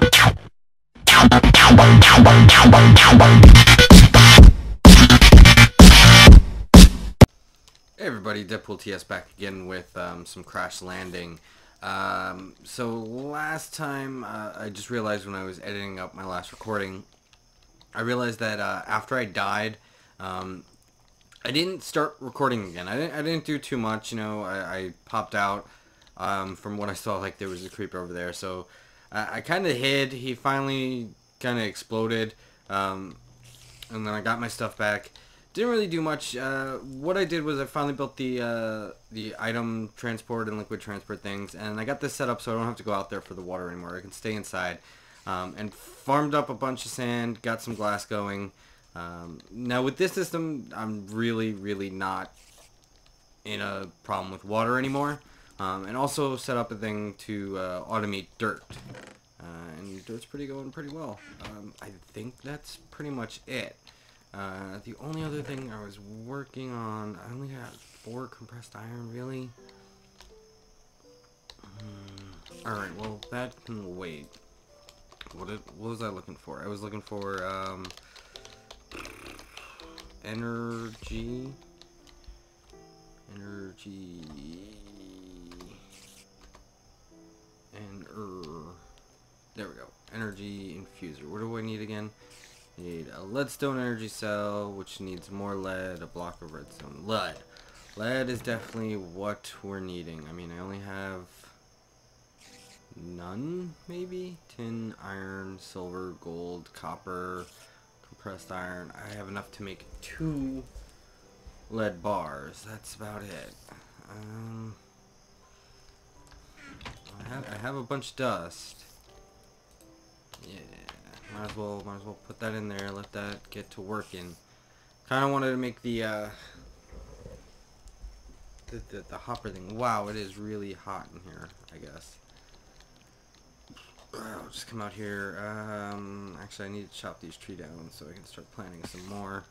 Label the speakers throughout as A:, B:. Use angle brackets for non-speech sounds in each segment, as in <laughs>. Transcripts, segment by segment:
A: Hey everybody, Deadpool TS back again with um, some Crash Landing. Um, so last time, uh, I just realized when I was editing up my last recording, I realized that uh, after I died, um, I didn't start recording again. I didn't, I didn't do too much, you know, I, I popped out um, from what I saw, like there was a creeper over there, so I, I kind of hid. He finally kind of exploded, um, and then I got my stuff back. Didn't really do much. Uh, what I did was I finally built the uh, the item transport and liquid transport things, and I got this set up so I don't have to go out there for the water anymore. I can stay inside, um, and farmed up a bunch of sand, got some glass going. Um, now with this system, I'm really, really not in a problem with water anymore, um, and also set up a thing to uh, automate dirt. Uh, and dirt's pretty going pretty well. Um, I think that's pretty much it. Uh, the only other thing I was working on, I only got four compressed iron, really? Hmm, Alright, well, that can wait. What, did, what was I looking for? I was looking for, um, energy, energy, and, er, there we go, energy infuser. What do I need again? Need a leadstone energy cell, which needs more lead, a block of redstone. Lead. Lead is definitely what we're needing. I mean, I only have none, maybe? Tin, iron, silver, gold, copper, compressed iron. I have enough to make two lead bars. That's about it. Um, have, I have a bunch of dust. Yeah. Might as well, might as well put that in there. Let that get to working. Kind of wanted to make the, uh, the, the the hopper thing. Wow, it is really hot in here. I guess. I'll just come out here. Um, actually, I need to chop these tree down so I can start planting some more.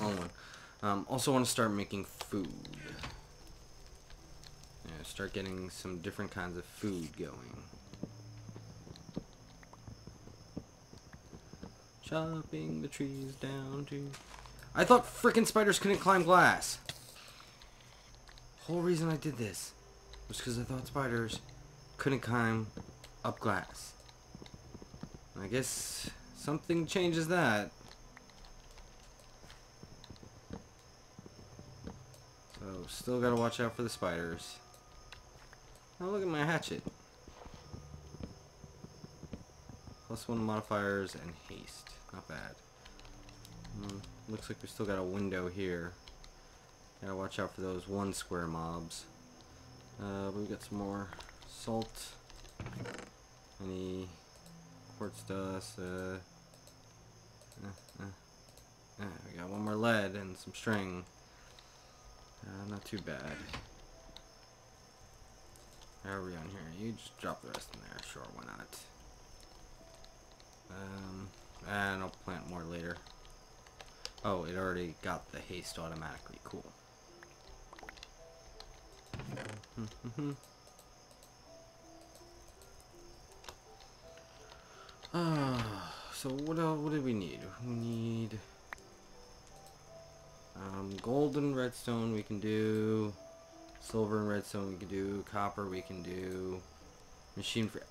A: Wrong one. Um, also want to start making food. Start getting some different kinds of food going. Chopping the trees down to... I thought frickin' spiders couldn't climb glass. Whole reason I did this was because I thought spiders couldn't climb up glass. I guess something changes that. So, still gotta watch out for the spiders. Now look at my hatchet. Plus one modifiers and haste. Not bad. Mm, looks like we still got a window here. Gotta watch out for those one square mobs. Uh, we got some more salt. Any quartz dust. Uh, uh, we got one more lead and some string. Uh, not too bad. How are we on here? You just drop the rest in there. Sure, why not? Um, and I'll plant more later. Oh, it already got the haste automatically. Cool. <laughs> Ah, so what else, what do we need? We need um, gold and redstone we can do. Silver and redstone we can do. Copper we can do. Machine for...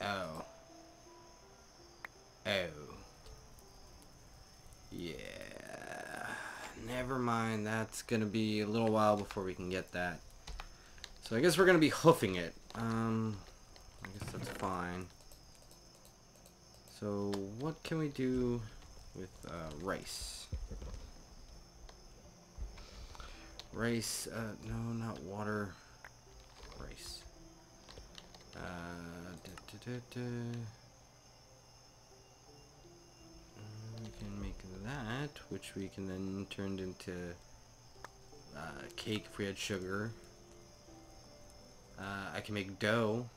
A: Oh. Oh. Yeah. Never mind. That's going to be a little while before we can get that. So I guess we're going to be hoofing it. Um, I guess that's fine. So what can we do with uh, rice? Rice, uh, no, not water. Rice. Uh, da, da, da, we can make that, which we can then turn into uh, cake if we had sugar. Uh, I can make dough.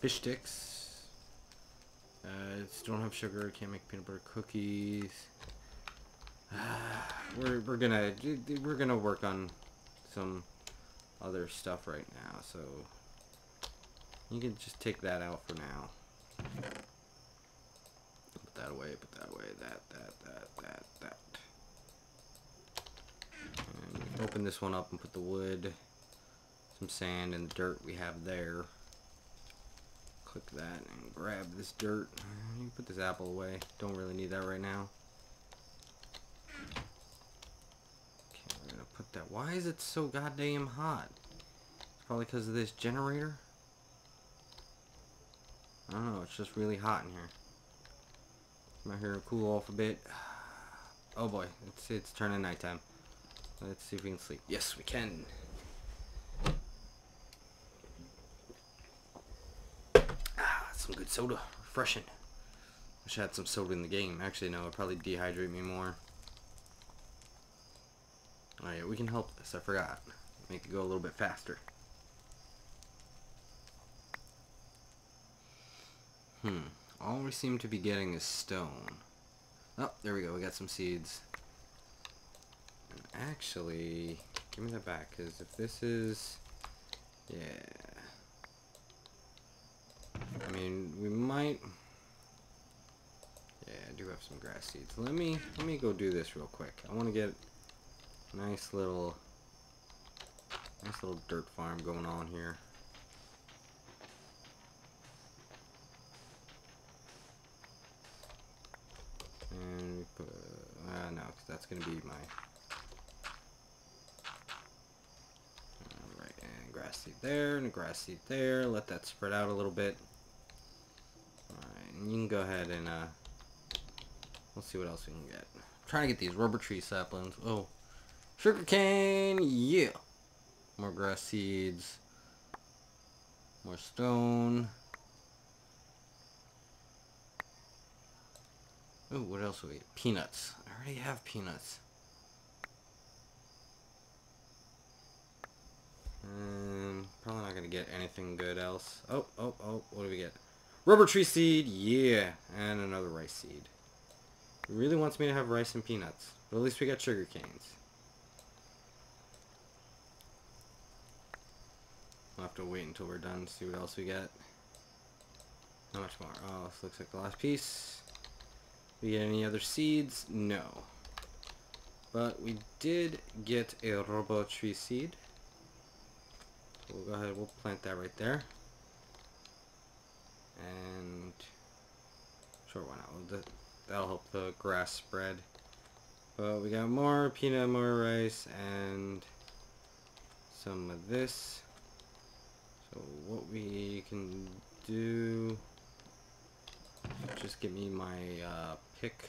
A: Fish sticks. Uh, don't have sugar. Can't make peanut butter cookies. <sighs> we're we're gonna we're gonna work on some other stuff right now, so you can just take that out for now. Put that away, put that away, that, that, that, that, that. And open this one up and put the wood, some sand, and dirt we have there. Click that and grab this dirt. You can put this apple away. Don't really need that right now. Okay, we're gonna put that. Why is it so goddamn hot? Probably because of this generator. I don't know, it's just really hot in here. Here to cool off a bit. <sighs> Oh boy, it's it's turning nighttime. Let's see if we can sleep. Yes, we can. Some good soda. Refreshing. Wish I had some soda in the game. Actually, no, it'd probably dehydrate me more. Oh yeah, we can help this. I forgot. Make it go a little bit faster. Hmm. All we seem to be getting is stone. Oh, there we go. We got some seeds. And actually, give me that back, because if this is... Yeah. I mean, we might... Yeah, I do have some grass seeds. Let me, let me go do this real quick. I want to get nice little... Nice little dirt farm going on here. And we put, uh, no, cause that's gonna be my. Alright, and grass seed there, and a grass seed there. Let that spread out a little bit. Alright, and you can go ahead and, uh, we'll see what else we can get. I'm trying to get these rubber tree saplings. Oh, sugar cane, yeah. More grass seeds. More stone. Ooh, what else do we get? Peanuts. I already have peanuts. Um, probably not gonna get anything good else. Oh, oh, oh, what do we get? Rubber tree seed, yeah, and another rice seed. Really wants me to have rice and peanuts. But at least we got sugar canes. We'll have to wait until we're done see what else we get. How much more? Oh, this looks like the last piece. We get any other seeds? No. But we did get a rubber tree seed. So we'll go ahead, we'll plant that right there. And sure, why not? That'll help the grass spread. But we got more peanut, more rice, and some of this. So what we can do just give me my uh, pick.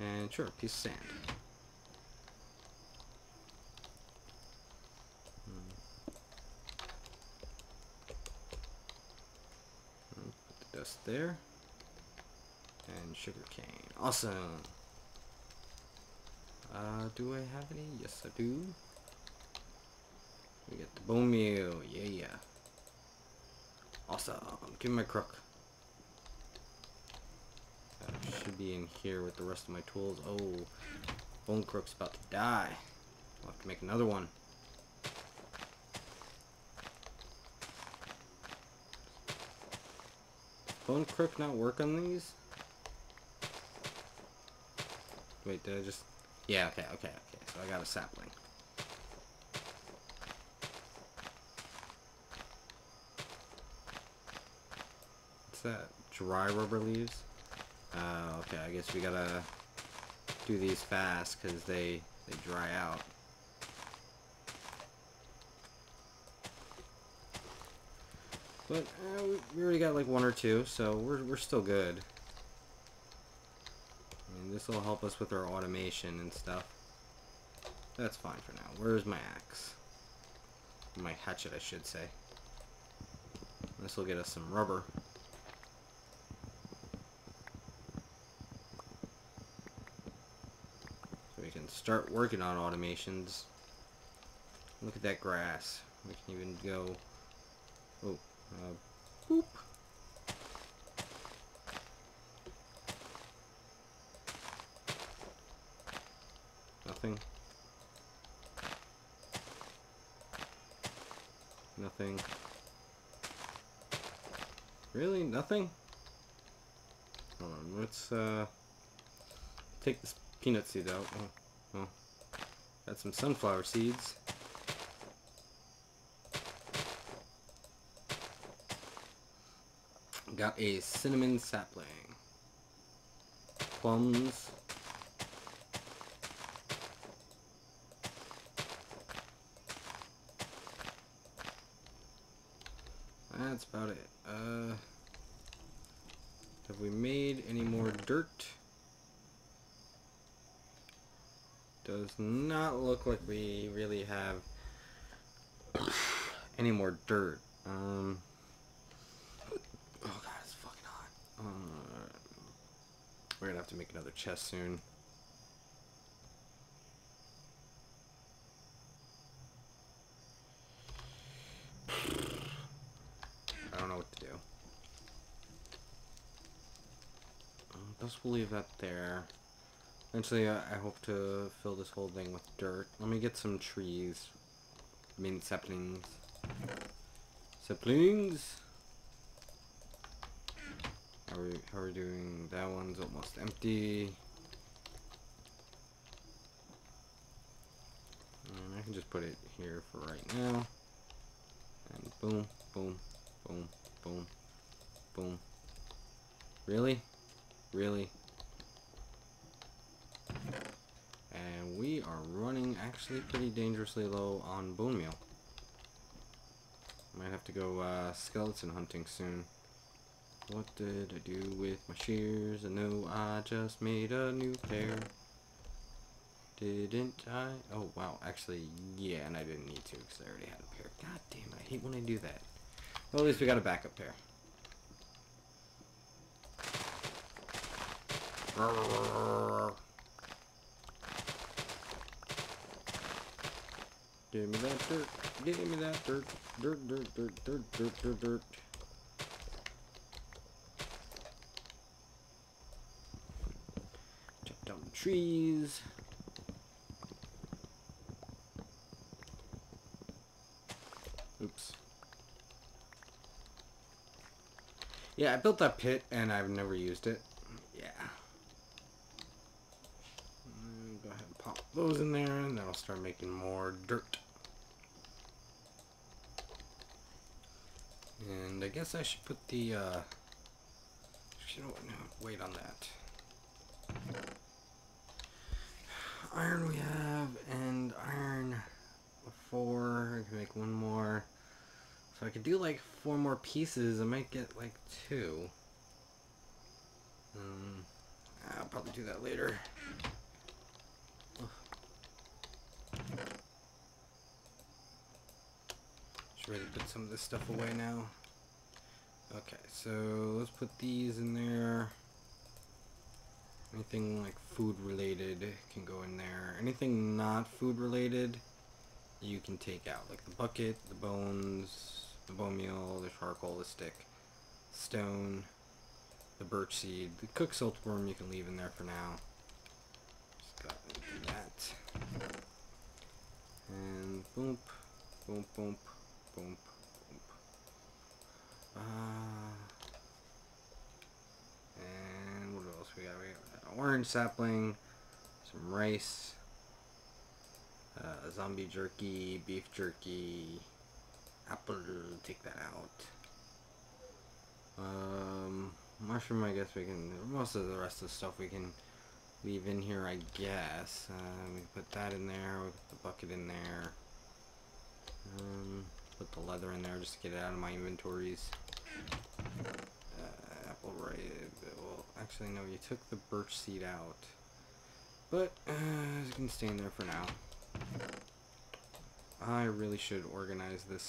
A: And sure, piece of sand. Hmm. Put the dust there. And sugar cane. Awesome! Uh, do I have any? Yes, I do. We get the bone meal. Yeah, yeah. Awesome. Give me my crook should be in here with the rest of my tools. Oh, Bone Crook's about to die. I'll have to make another one. Bone Crook not work on these? Wait, did I just... Yeah, okay, okay, okay. So I got a sapling. What's that? Dry rubber leaves? Uh, okay, I guess we gotta do these fast because they, they dry out. But uh, we already got like one or two, so we're, we're still good. This will help us with our automation and stuff. That's fine for now. Where's my axe? My hatchet, I should say. This will get us some rubber. So we can start working on automations. Look at that grass. We can even go... Oh, uh, boop. Nothing. Nothing. Really? Nothing? Hold on, let's uh, take this peanut seed out. Oh. Got some sunflower seeds. Got a cinnamon sapling. Plums. That's about it. Uh, have we made any more dirt? Does not look like we really have <sighs> any more dirt. Um, oh god, it's fucking hot. Uh, we're gonna have to make another chest soon. I don't know what to do. Uh, Let's leave that there. Eventually, I, hope to fill this whole thing with dirt. Let me get some trees. I mean, saplings. Saplings! How are we, how are we doing? That one's almost empty. And I can just put it here for right now. And boom, boom, boom, boom, boom. Really? Really? And we are running actually pretty dangerously low on bone meal. Might have to go uh, skeleton hunting soon. What did I do with my shears? I know I just made a new pair. Didn't I? Oh, wow. Actually, yeah, and I didn't need to because I already had a pair. God damn it. I hate when I do that. Well, at least we got a backup pair. Give me that dirt. Give me that dirt. Dirt, dirt, dirt, dirt, dirt, dirt, dirt. Chop down the trees. Oops. Yeah, I built that pit and I've never used it. Yeah. Mm, Go ahead and pop those in there and then I'll start making more dirt. And I guess I should put the, uh, you know no, wait on that. Iron we have, and iron four, I can make one more. So I could do like four more pieces, I might get like two. Um, I'll probably do that later. Ready to put some of this stuff away now. Okay, so let's put these in there. Anything like food related can go in there. Anything not food related, you can take out. Like the bucket, the bones, the bone meal, the charcoal, the stick, stone, the birch seed. The cooked silkworm you can leave in there for now. Just got that. And boom, boom, boom, boom. Uh, and what else we got? We got an orange sapling, some rice, uh, zombie jerky, beef jerky, apple. Take that out. Um, mushroom. I guess we can. Most of the rest of the stuff we can leave in here. I guess. Uh, we can put that in there. We put the bucket in there. Um, put the leather in there just to get it out of my inventories. Uh, apple right. Well, actually, no. You took the birch seed out, but uh, it can stay in there for now. I really should organize this